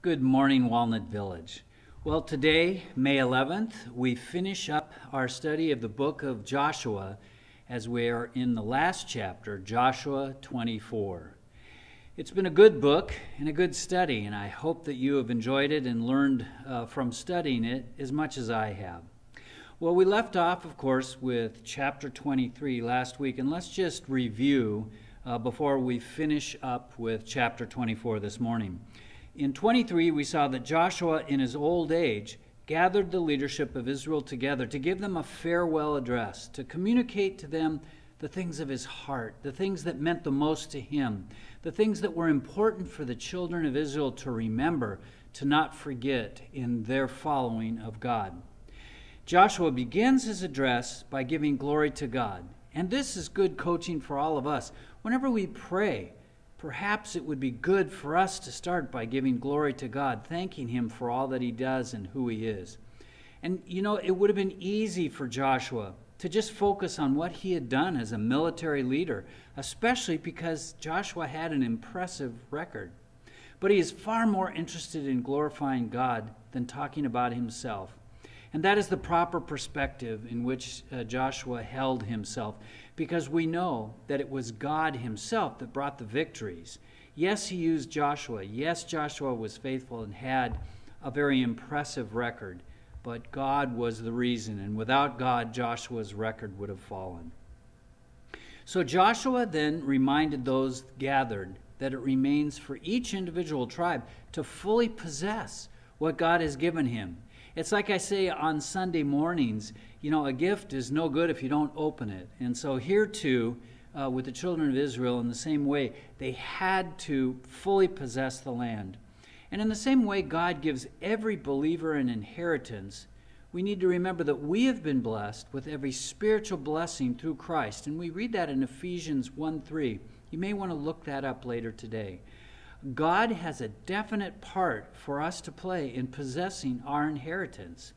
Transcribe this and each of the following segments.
Good morning, Walnut Village. Well, today, May 11th, we finish up our study of the book of Joshua as we are in the last chapter, Joshua 24. It's been a good book and a good study, and I hope that you have enjoyed it and learned uh, from studying it as much as I have. Well, we left off, of course, with chapter 23 last week, and let's just review uh, before we finish up with chapter 24 this morning. In 23, we saw that Joshua, in his old age, gathered the leadership of Israel together to give them a farewell address, to communicate to them the things of his heart, the things that meant the most to him, the things that were important for the children of Israel to remember, to not forget in their following of God. Joshua begins his address by giving glory to God. And this is good coaching for all of us. Whenever we pray, Perhaps it would be good for us to start by giving glory to God, thanking Him for all that He does and who He is. And you know, it would have been easy for Joshua to just focus on what he had done as a military leader, especially because Joshua had an impressive record. But he is far more interested in glorifying God than talking about himself. And that is the proper perspective in which uh, Joshua held himself because we know that it was God Himself that brought the victories. Yes, He used Joshua. Yes, Joshua was faithful and had a very impressive record, but God was the reason, and without God, Joshua's record would have fallen. So Joshua then reminded those gathered that it remains for each individual tribe to fully possess what God has given him. It's like I say on Sunday mornings you know, a gift is no good if you don't open it. And so, here too, uh, with the children of Israel, in the same way, they had to fully possess the land. And in the same way, God gives every believer an inheritance. We need to remember that we have been blessed with every spiritual blessing through Christ. And we read that in Ephesians 1 3. You may want to look that up later today. God has a definite part for us to play in possessing our inheritance.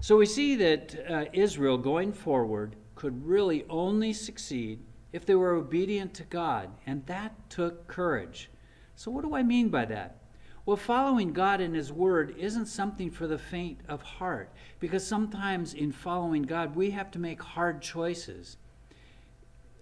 So we see that uh, Israel going forward could really only succeed if they were obedient to God, and that took courage. So, what do I mean by that? Well, following God and His Word isn't something for the faint of heart, because sometimes in following God, we have to make hard choices.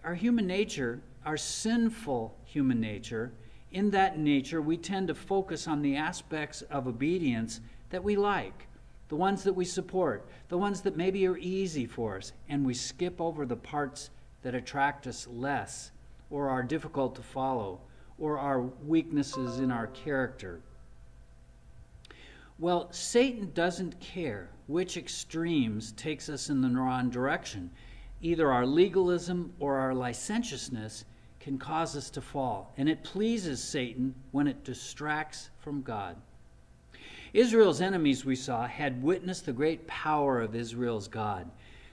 Our human nature, our sinful human nature, in that nature, we tend to focus on the aspects of obedience that we like the ones that we support, the ones that maybe are easy for us, and we skip over the parts that attract us less or are difficult to follow or are weaknesses in our character. Well, Satan doesn't care which extremes takes us in the wrong direction. Either our legalism or our licentiousness can cause us to fall, and it pleases Satan when it distracts from God. Israel's enemies, we saw, had witnessed the great power of Israel's God.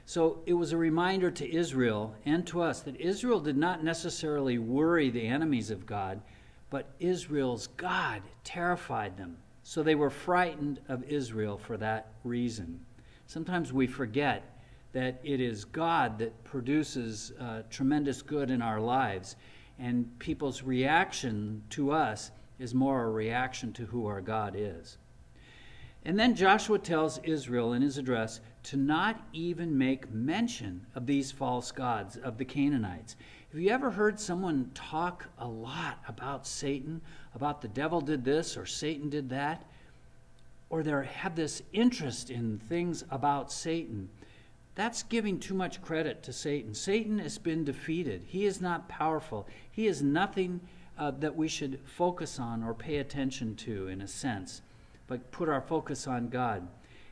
So it was a reminder to Israel and to us that Israel did not necessarily worry the enemies of God, but Israel's God terrified them. So they were frightened of Israel for that reason. Sometimes we forget that it is God that produces uh, tremendous good in our lives, and people's reaction to us is more a reaction to who our God is. And then Joshua tells Israel in his address to not even make mention of these false gods of the Canaanites. Have you ever heard someone talk a lot about Satan, about the devil did this or Satan did that? Or they have this interest in things about Satan. That's giving too much credit to Satan. Satan has been defeated. He is not powerful. He is nothing uh, that we should focus on or pay attention to, in a sense but put our focus on God.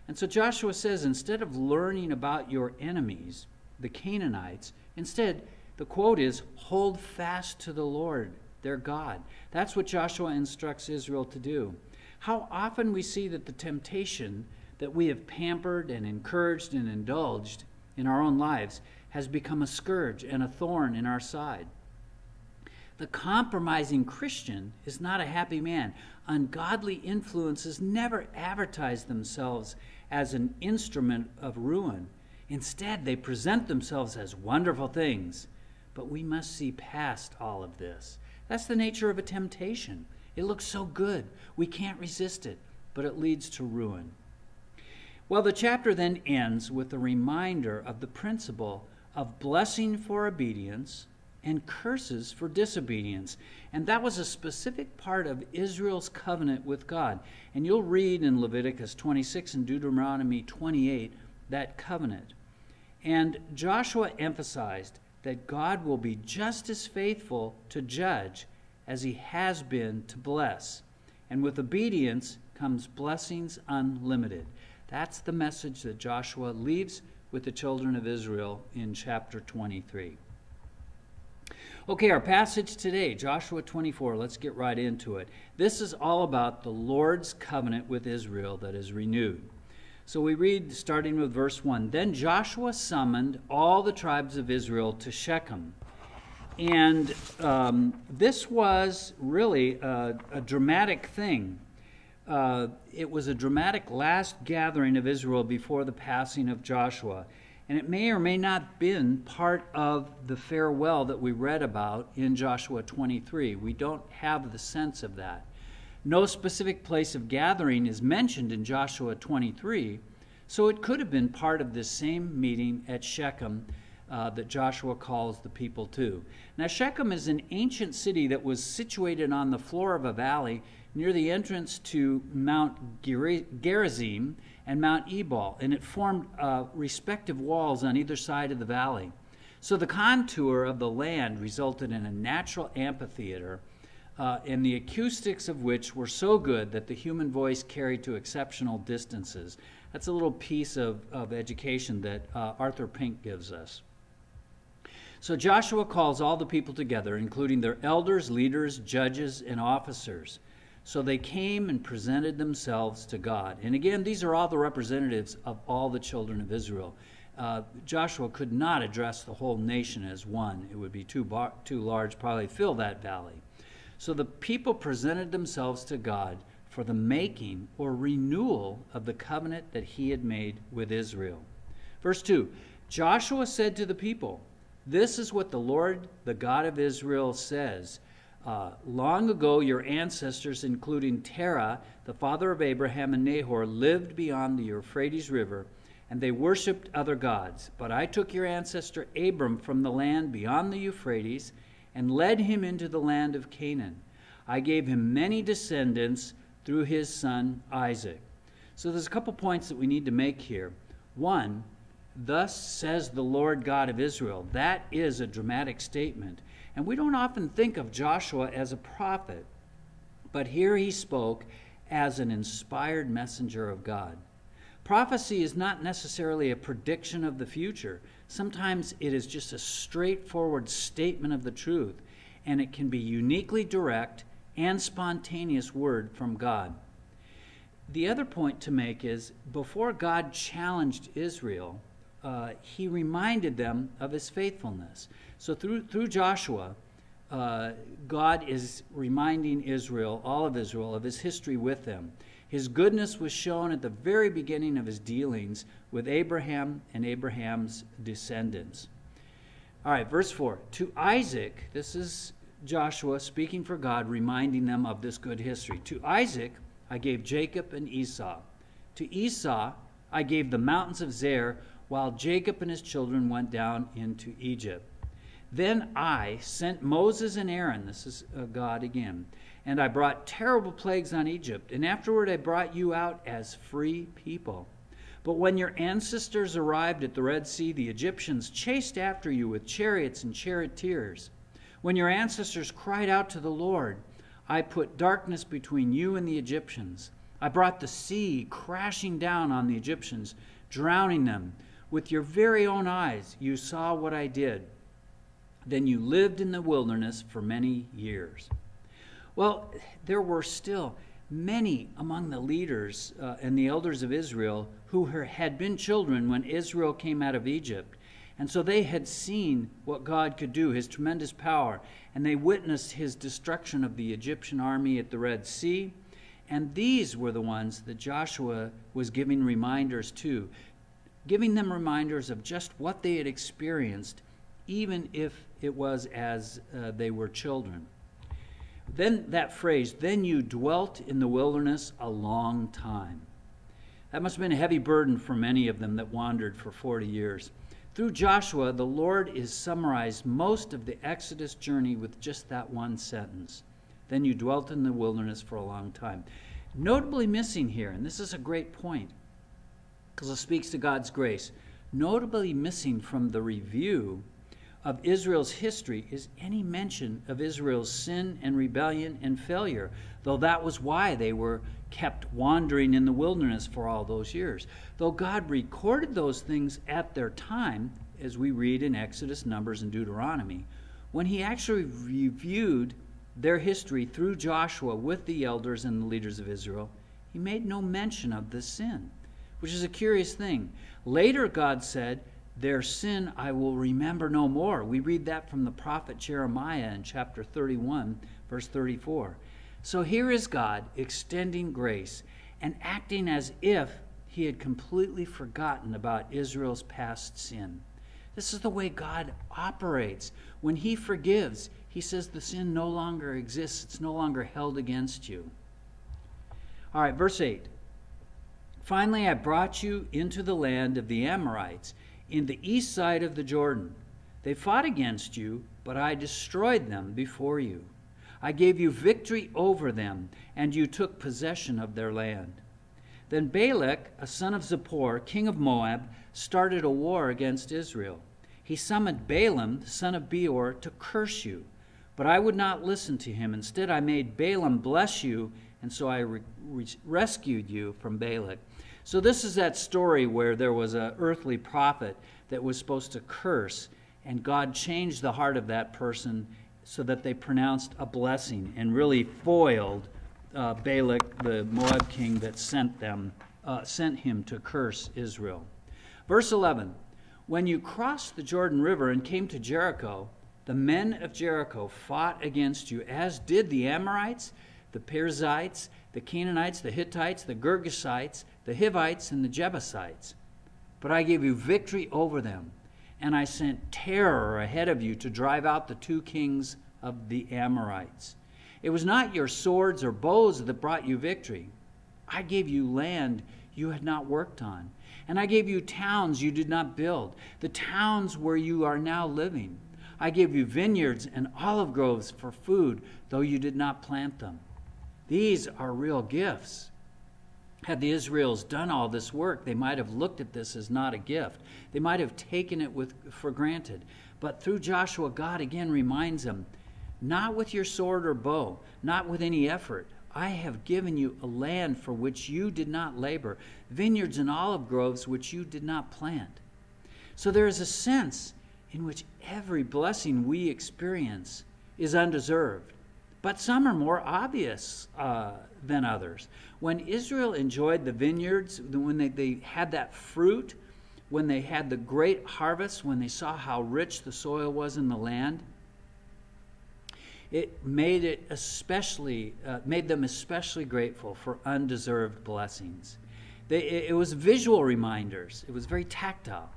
And so Joshua says instead of learning about your enemies, the Canaanites, instead, the quote is hold fast to the Lord, their God. That's what Joshua instructs Israel to do. How often we see that the temptation that we have pampered and encouraged and indulged in our own lives has become a scourge and a thorn in our side. The compromising Christian is not a happy man. Ungodly influences never advertise themselves as an instrument of ruin. Instead, they present themselves as wonderful things. But we must see past all of this. That's the nature of a temptation. It looks so good. We can't resist it, but it leads to ruin. Well, the chapter then ends with a reminder of the principle of blessing for obedience and curses for disobedience. And that was a specific part of Israel's covenant with God. And you'll read in Leviticus 26 and Deuteronomy 28 that covenant. And Joshua emphasized that God will be just as faithful to judge as he has been to bless. And with obedience comes blessings unlimited. That's the message that Joshua leaves with the children of Israel in chapter 23. Okay, our passage today, Joshua 24, let's get right into it. This is all about the Lord's covenant with Israel that is renewed. So we read starting with verse 1 Then Joshua summoned all the tribes of Israel to Shechem. And um, this was really a, a dramatic thing. Uh, it was a dramatic last gathering of Israel before the passing of Joshua. And it may or may not have been part of the farewell that we read about in Joshua 23. We don't have the sense of that. No specific place of gathering is mentioned in Joshua 23, so it could have been part of this same meeting at Shechem uh, that Joshua calls the people to. Now, Shechem is an ancient city that was situated on the floor of a valley near the entrance to Mount Gerizim and Mount Ebal, and it formed uh, respective walls on either side of the valley. So the contour of the land resulted in a natural amphitheater, uh, and the acoustics of which were so good that the human voice carried to exceptional distances. That's a little piece of, of education that uh, Arthur Pink gives us. So Joshua calls all the people together, including their elders, leaders, judges, and officers. So they came and presented themselves to God. And again, these are all the representatives of all the children of Israel. Uh, Joshua could not address the whole nation as one. It would be too, bar- too large, probably fill that valley. So the people presented themselves to God for the making or renewal of the covenant that he had made with Israel. Verse 2 Joshua said to the people, This is what the Lord, the God of Israel, says uh, long ago, your ancestors, including Terah, the father of Abraham and Nahor, lived beyond the Euphrates River, and they worshipped other gods. But I took your ancestor Abram from the land beyond the Euphrates and led him into the land of Canaan. I gave him many descendants through his son Isaac. So there's a couple points that we need to make here. One, thus says the Lord God of Israel. That is a dramatic statement. And we don't often think of Joshua as a prophet, but here he spoke as an inspired messenger of God. Prophecy is not necessarily a prediction of the future. Sometimes it is just a straightforward statement of the truth, and it can be uniquely direct and spontaneous word from God. The other point to make is before God challenged Israel, uh, he reminded them of his faithfulness. So through, through Joshua, uh, God is reminding Israel, all of Israel, of his history with them. His goodness was shown at the very beginning of his dealings with Abraham and Abraham's descendants. All right, verse 4. To Isaac, this is Joshua speaking for God, reminding them of this good history. To Isaac, I gave Jacob and Esau. To Esau, I gave the mountains of Seir, while Jacob and his children went down into Egypt. Then I sent Moses and Aaron, this is uh, God again, and I brought terrible plagues on Egypt, and afterward I brought you out as free people. But when your ancestors arrived at the Red Sea, the Egyptians chased after you with chariots and charioteers. When your ancestors cried out to the Lord, I put darkness between you and the Egyptians. I brought the sea crashing down on the Egyptians, drowning them. With your very own eyes, you saw what I did. Then you lived in the wilderness for many years. Well, there were still many among the leaders uh, and the elders of Israel who had been children when Israel came out of Egypt. And so they had seen what God could do, his tremendous power, and they witnessed his destruction of the Egyptian army at the Red Sea. And these were the ones that Joshua was giving reminders to, giving them reminders of just what they had experienced, even if it was as uh, they were children. Then that phrase, then you dwelt in the wilderness a long time. That must have been a heavy burden for many of them that wandered for 40 years. Through Joshua, the Lord is summarized most of the Exodus journey with just that one sentence. Then you dwelt in the wilderness for a long time. Notably missing here, and this is a great point because it speaks to God's grace, notably missing from the review of Israel's history is any mention of Israel's sin and rebellion and failure, though that was why they were kept wandering in the wilderness for all those years. Though God recorded those things at their time, as we read in Exodus, Numbers, and Deuteronomy, when He actually reviewed their history through Joshua with the elders and the leaders of Israel, He made no mention of the sin, which is a curious thing. Later, God said, their sin I will remember no more. We read that from the prophet Jeremiah in chapter 31, verse 34. So here is God extending grace and acting as if he had completely forgotten about Israel's past sin. This is the way God operates. When he forgives, he says the sin no longer exists, it's no longer held against you. All right, verse 8. Finally, I brought you into the land of the Amorites in the east side of the Jordan. They fought against you, but I destroyed them before you. I gave you victory over them, and you took possession of their land. Then Balak, a son of Zippor, king of Moab, started a war against Israel. He summoned Balaam, the son of Beor, to curse you. But I would not listen to him. Instead, I made Balaam bless you, and so I re- rescued you from Balak. So, this is that story where there was an earthly prophet that was supposed to curse, and God changed the heart of that person so that they pronounced a blessing and really foiled uh, Balak, the Moab king that sent them, uh, sent him to curse Israel. Verse 11 When you crossed the Jordan River and came to Jericho, the men of Jericho fought against you, as did the Amorites, the Perizzites, the Canaanites, the Hittites, the Girgashites, the Hivites, and the Jebusites. But I gave you victory over them, and I sent terror ahead of you to drive out the two kings of the Amorites. It was not your swords or bows that brought you victory. I gave you land you had not worked on, and I gave you towns you did not build, the towns where you are now living. I gave you vineyards and olive groves for food, though you did not plant them. These are real gifts. Had the Israels done all this work, they might have looked at this as not a gift. They might have taken it with, for granted. But through Joshua, God again reminds them not with your sword or bow, not with any effort. I have given you a land for which you did not labor, vineyards and olive groves which you did not plant. So there is a sense in which every blessing we experience is undeserved. But some are more obvious uh, than others. When Israel enjoyed the vineyards, when they, they had that fruit, when they had the great harvest, when they saw how rich the soil was in the land, it made it especially uh, made them especially grateful for undeserved blessings. They, it, it, was visual reminders. It was very tactile.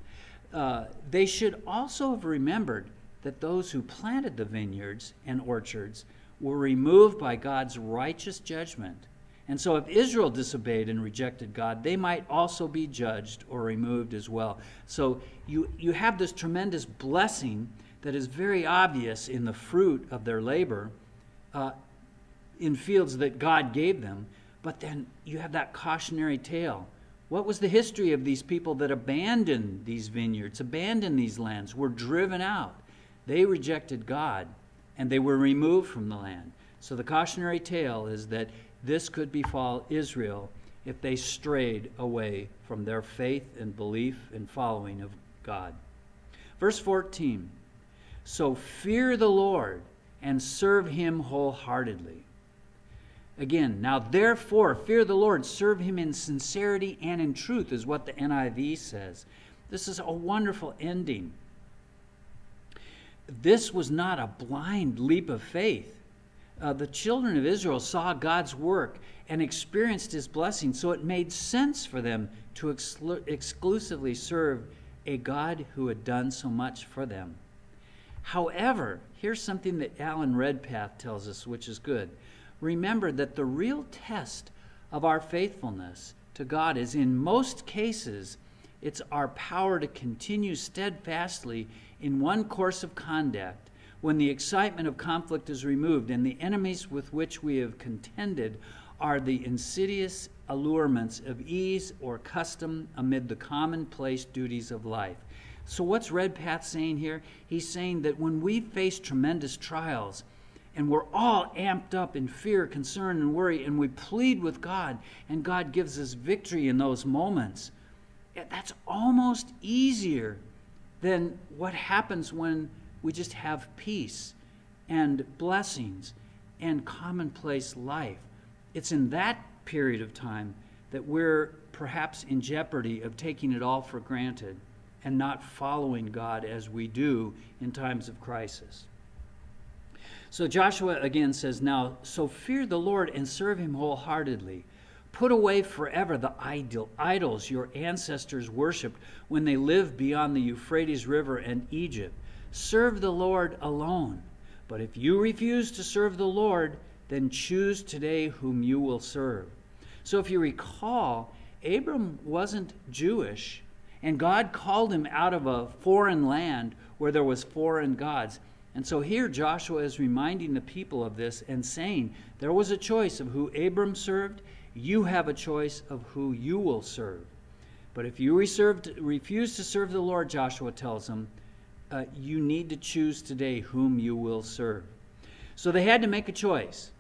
Uh, they should also have remembered that those who planted the vineyards and orchards were removed by God's righteous judgment. And so, if Israel disobeyed and rejected God, they might also be judged or removed as well. So, you, you have this tremendous blessing that is very obvious in the fruit of their labor uh, in fields that God gave them. But then you have that cautionary tale. What was the history of these people that abandoned these vineyards, abandoned these lands, were driven out? They rejected God and they were removed from the land. So the cautionary tale is that this could befall Israel if they strayed away from their faith and belief and following of God. Verse 14 So fear the Lord and serve him wholeheartedly. Again, now therefore fear the Lord, serve him in sincerity and in truth, is what the NIV says. This is a wonderful ending this was not a blind leap of faith. Uh, the children of Israel saw God's work and experienced his blessing, so it made sense for them to exclu- exclusively serve a God who had done so much for them. However, here's something that Alan Redpath tells us, which is good. Remember that the real test of our faithfulness to God is in most cases, it's our power to continue steadfastly in one course of conduct when the excitement of conflict is removed and the enemies with which we have contended are the insidious allurements of ease or custom amid the commonplace duties of life. So, what's Redpath saying here? He's saying that when we face tremendous trials and we're all amped up in fear, concern, and worry, and we plead with God, and God gives us victory in those moments, that's almost easier than what happens when we just have peace and blessings and commonplace life. It's in that period of time that we're perhaps in jeopardy of taking it all for granted and not following God as we do in times of crisis. So Joshua again says, Now, so fear the Lord and serve him wholeheartedly. Put away forever the idol, idols your ancestors worshipped when they lived beyond the Euphrates River and Egypt. Serve the Lord alone. But if you refuse to serve the Lord, then choose today whom you will serve. So if you recall, Abram wasn't Jewish, and God called him out of a foreign land where there was foreign gods. And so here Joshua is reminding the people of this and saying, there was a choice of who Abram served. You have a choice of who you will serve. But if you refuse to serve the Lord, Joshua tells them, uh, you need to choose today whom you will serve. So they had to make a choice.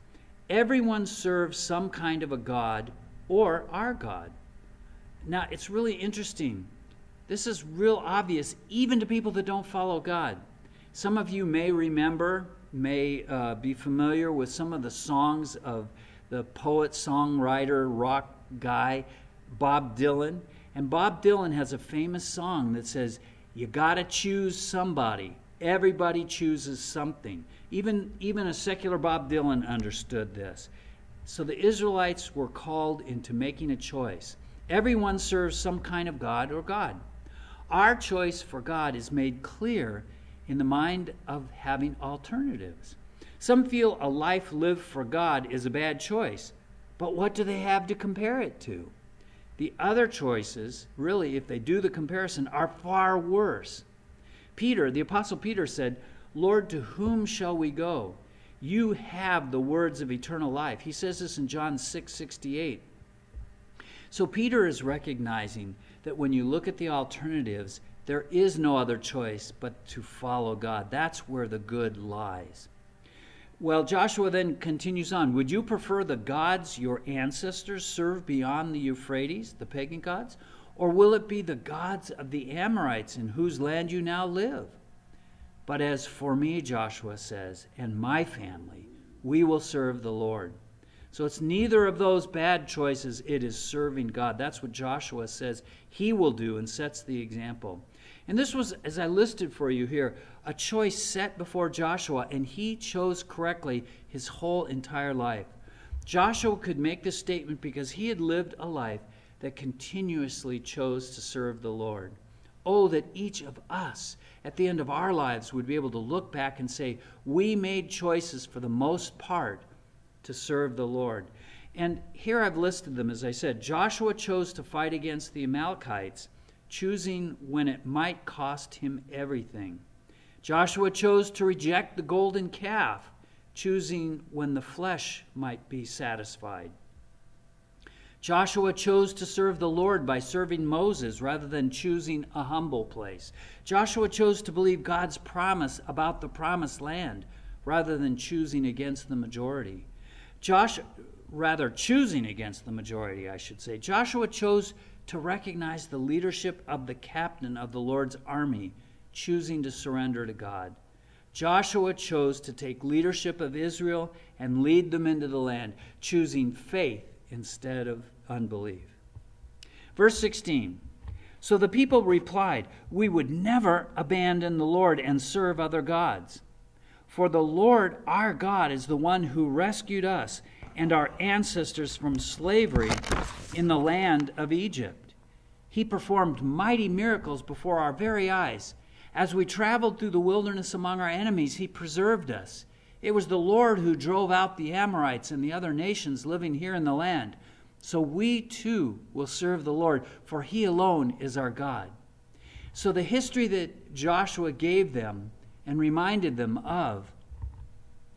Everyone serves some kind of a God or our God. Now, it's really interesting this is real obvious even to people that don't follow God. Some of you may remember, may uh, be familiar with some of the songs of the poet, songwriter, rock guy, Bob Dylan. And Bob Dylan has a famous song that says, You gotta choose somebody. Everybody chooses something. Even, even a secular Bob Dylan understood this. So the Israelites were called into making a choice. Everyone serves some kind of God or God. Our choice for God is made clear in the mind of having alternatives. Some feel a life lived for God is a bad choice, but what do they have to compare it to? The other choices, really, if they do the comparison, are far worse. Peter, the Apostle Peter said, Lord, to whom shall we go? You have the words of eternal life. He says this in John 6 68. So Peter is recognizing that when you look at the alternatives, there is no other choice but to follow God. That's where the good lies. Well, Joshua then continues on. Would you prefer the gods your ancestors served beyond the Euphrates, the pagan gods? Or will it be the gods of the Amorites in whose land you now live? But as for me, Joshua says, and my family, we will serve the Lord. So it's neither of those bad choices, it is serving God. That's what Joshua says he will do and sets the example. And this was, as I listed for you here, a choice set before Joshua, and he chose correctly his whole entire life. Joshua could make this statement because he had lived a life that continuously chose to serve the Lord. Oh, that each of us at the end of our lives would be able to look back and say, We made choices for the most part to serve the Lord. And here I've listed them, as I said. Joshua chose to fight against the Amalekites, choosing when it might cost him everything. Joshua chose to reject the golden calf, choosing when the flesh might be satisfied. Joshua chose to serve the Lord by serving Moses rather than choosing a humble place. Joshua chose to believe God's promise about the promised land rather than choosing against the majority. Josh, rather choosing against the majority, I should say, Joshua chose to recognize the leadership of the captain of the Lord's army, choosing to surrender to God. Joshua chose to take leadership of Israel and lead them into the land, choosing faith instead of unbelief. Verse 16 So the people replied, We would never abandon the Lord and serve other gods. For the Lord our God is the one who rescued us and our ancestors from slavery in the land of Egypt. He performed mighty miracles before our very eyes, As we traveled through the wilderness among our enemies, he preserved us. It was the Lord who drove out the Amorites and the other nations living here in the land. So we too will serve the Lord, for he alone is our God. So the history that Joshua gave them and reminded them of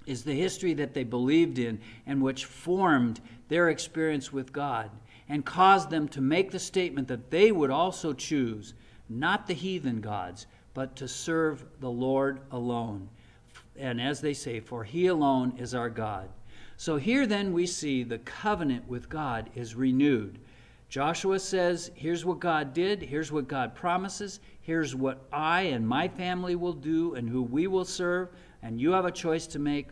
is the history that they believed in and which formed their experience with God and caused them to make the statement that they would also choose not the heathen gods, but to serve the Lord alone. And as they say, for he alone is our God. So here then we see the covenant with God is renewed. Joshua says, Here's what God did, here's what God promises, here's what I and my family will do and who we will serve, and you have a choice to make.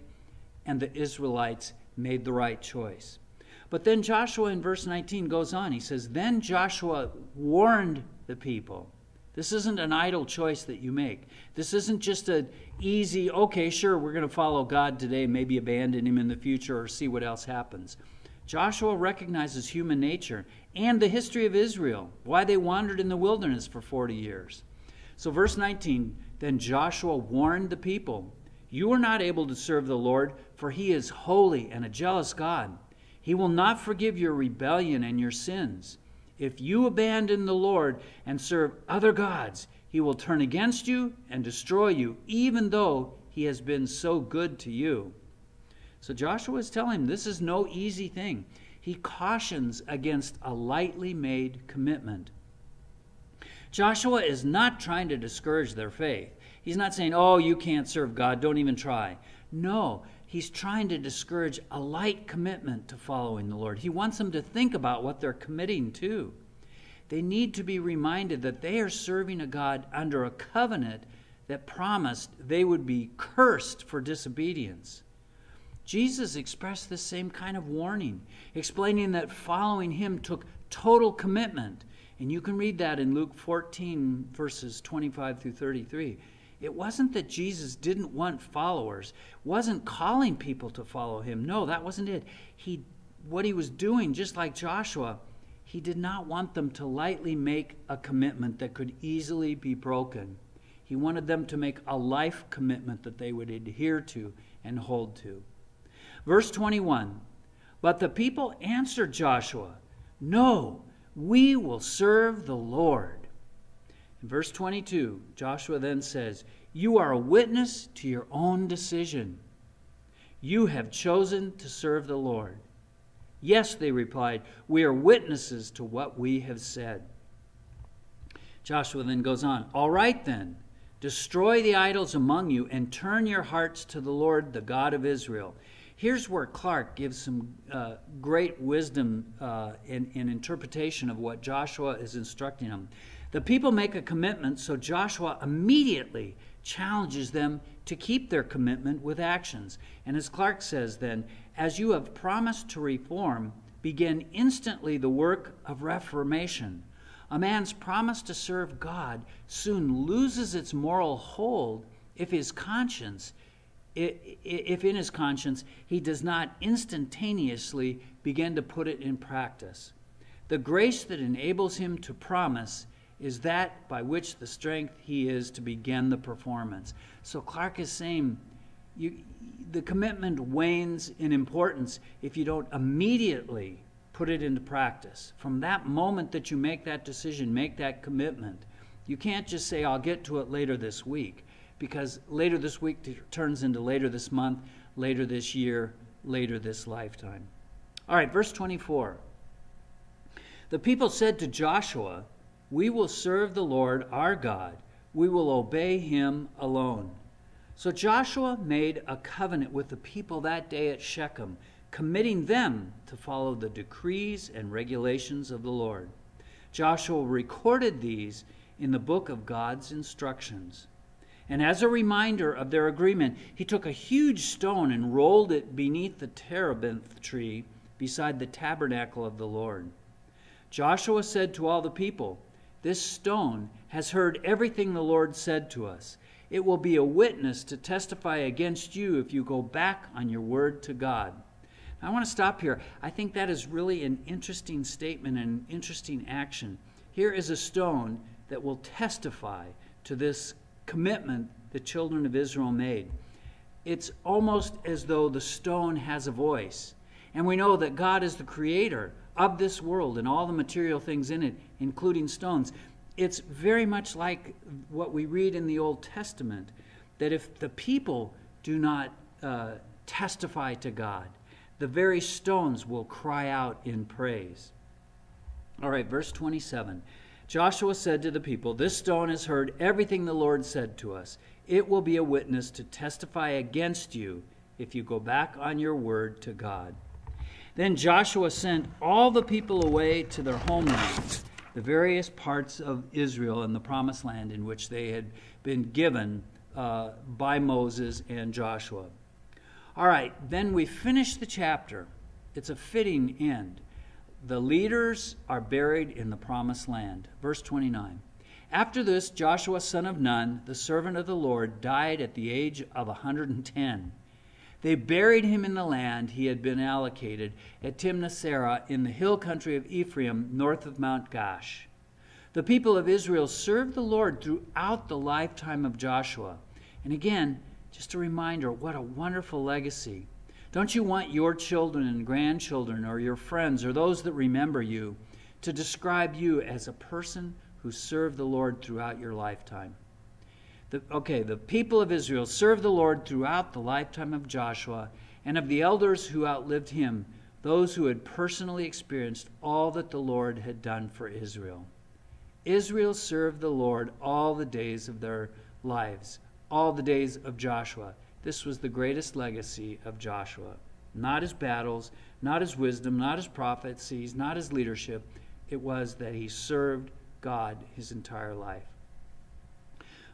And the Israelites made the right choice. But then Joshua in verse 19 goes on. He says, Then Joshua warned the people. This isn't an idle choice that you make. This isn't just an easy, okay, sure, we're going to follow God today, maybe abandon him in the future or see what else happens. Joshua recognizes human nature and the history of Israel, why they wandered in the wilderness for 40 years. So, verse 19 then Joshua warned the people, You are not able to serve the Lord, for he is holy and a jealous God. He will not forgive your rebellion and your sins. If you abandon the Lord and serve other gods, he will turn against you and destroy you, even though he has been so good to you. So Joshua is telling him this is no easy thing. He cautions against a lightly made commitment. Joshua is not trying to discourage their faith. He's not saying, oh, you can't serve God, don't even try. No, he's trying to discourage a light commitment to following the Lord. He wants them to think about what they're committing to. They need to be reminded that they are serving a God under a covenant that promised they would be cursed for disobedience. Jesus expressed the same kind of warning, explaining that following him took total commitment. And you can read that in Luke 14, verses 25 through 33. It wasn't that Jesus didn't want followers, wasn't calling people to follow him. No, that wasn't it. He what he was doing, just like Joshua, he did not want them to lightly make a commitment that could easily be broken. He wanted them to make a life commitment that they would adhere to and hold to. Verse 21 But the people answered Joshua, No, we will serve the Lord. Verse 22, Joshua then says, You are a witness to your own decision. You have chosen to serve the Lord. Yes, they replied, we are witnesses to what we have said. Joshua then goes on, All right then, destroy the idols among you and turn your hearts to the Lord, the God of Israel. Here's where Clarke gives some uh, great wisdom uh, in, in interpretation of what Joshua is instructing them. The people make a commitment, so Joshua immediately challenges them to keep their commitment with actions. And as Clarke says, then, as you have promised to reform, begin instantly the work of reformation. A man's promise to serve God soon loses its moral hold if his conscience if in his conscience he does not instantaneously begin to put it in practice. The grace that enables him to promise is that by which the strength he is to begin the performance. So Clarke is saying you, the commitment wanes in importance if you don't immediately put it into practice. From that moment that you make that decision, make that commitment, you can't just say, I'll get to it later this week because later this week t- turns into later this month, later this year, later this lifetime. All right, verse 24. The people said to Joshua, We will serve the Lord our God, we will obey him alone. So Joshua made a covenant with the people that day at Shechem, committing them to follow the decrees and regulations of the Lord. Joshua recorded these in the book of God's instructions. And as a reminder of their agreement, he took a huge stone and rolled it beneath the terebinth tree beside the tabernacle of the Lord. Joshua said to all the people, This stone has heard everything the Lord said to us. It will be a witness to testify against you if you go back on your word to God. I want to stop here. I think that is really an interesting statement and an interesting action. Here is a stone that will testify to this commitment the children of Israel made. It's almost as though the stone has a voice. And we know that God is the creator of this world and all the material things in it, including stones. It's very much like what we read in the Old Testament that if the people do not uh, testify to God, the very stones will cry out in praise. All right, verse 27. Joshua said to the people, This stone has heard everything the Lord said to us. It will be a witness to testify against you if you go back on your word to God. Then Joshua sent all the people away to their homelands, the various parts of Israel and the promised land in which they had been given uh, by Moses and Joshua. All right, then we finish the chapter. It's a fitting end. The leaders are buried in the promised land. Verse 29. After this, Joshua, son of Nun, the servant of the Lord, died at the age of a 110. They buried him in the land he had been allocated at Timnath in the hill country of Ephraim, north of Mount Gaash. The people of Israel served the Lord throughout the lifetime of Joshua. And again, just a reminder what a wonderful legacy. Don't you want your children and grandchildren, or your friends, or those that remember you, to describe you as a person who served the Lord throughout your lifetime? The, okay, the people of Israel served the Lord throughout the lifetime of Joshua and of the elders who outlived him, those who had personally experienced all that the Lord had done for Israel. Israel served the Lord all the days of their lives all the days of Joshua. This was the greatest legacy of Joshua. Not his battles, not his wisdom, not his prophecies, not his leadership. It was that he served God his entire life.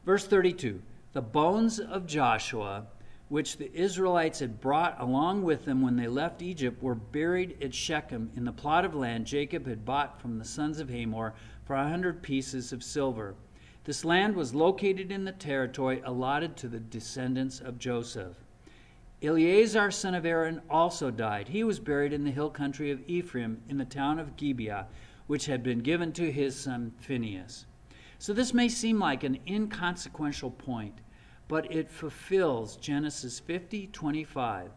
Verse 32 The bones of Joshua, which the Israelites had brought along with them when they left Egypt, were buried at Shechem in the plot of land Jacob had bought from the sons of Hamor for a hundred pieces of silver. This land was located in the territory allotted to the descendants of Joseph. Eleazar, son of Aaron, also died. He was buried in the hill country of Ephraim in the town of Gibeah, which had been given to his son Phinehas. So this may seem like an inconsequential point, but it fulfills Genesis 50 25.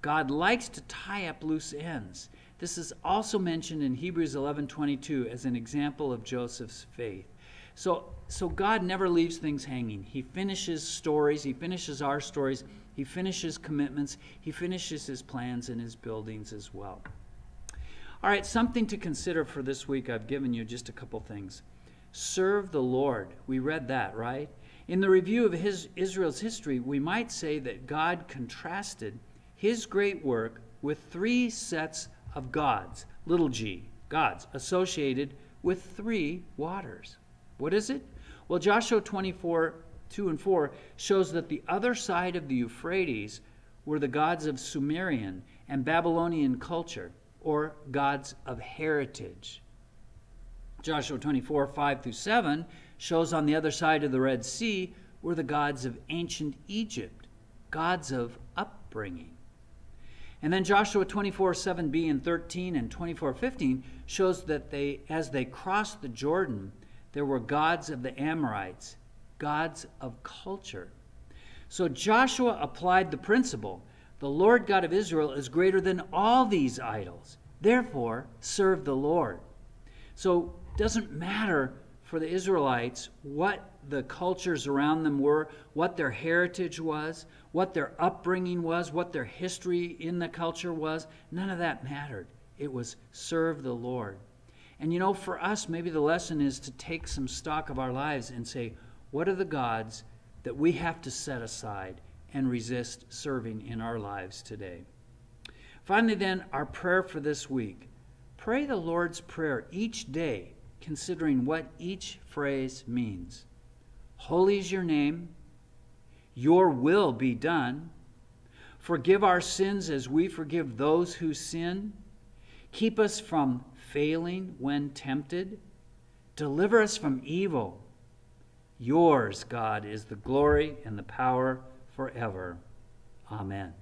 God likes to tie up loose ends. This is also mentioned in Hebrews 11:22 as an example of Joseph's faith. So, so God never leaves things hanging. He finishes stories, He finishes our stories, He finishes commitments, He finishes His plans and His buildings as well. All right, something to consider for this week. I've given you just a couple things. Serve the Lord. We read that, right? In the review of his, Israel's history, we might say that God contrasted his great work with three sets of gods, little g, gods, associated with three waters. What is it? Well, Joshua 24, 2 and 4 shows that the other side of the Euphrates were the gods of Sumerian and Babylonian culture, or gods of heritage. Joshua 24, 5 through 7 shows on the other side of the Red Sea were the gods of ancient Egypt, gods of upbringing. And then Joshua 24, 7b and 13 and 24, 15 shows that they, as they crossed the Jordan, there were gods of the Amorites, gods of culture. So Joshua applied the principle the Lord God of Israel is greater than all these idols. Therefore, serve the Lord. So doesn't matter for the Israelites what the cultures around them were, what their heritage was, what their upbringing was, what their history in the culture was. None of that mattered. It was serve the Lord. And you know, for us, maybe the lesson is to take some stock of our lives and say, what are the gods that we have to set aside and resist serving in our lives today? Finally, then, our prayer for this week. Pray the Lord's Prayer each day, considering what each phrase means. Holy is your name. Your will be done. Forgive our sins as we forgive those who sin. Keep us from failing when tempted. Deliver us from evil. Yours, God, is the glory and the power forever. Amen.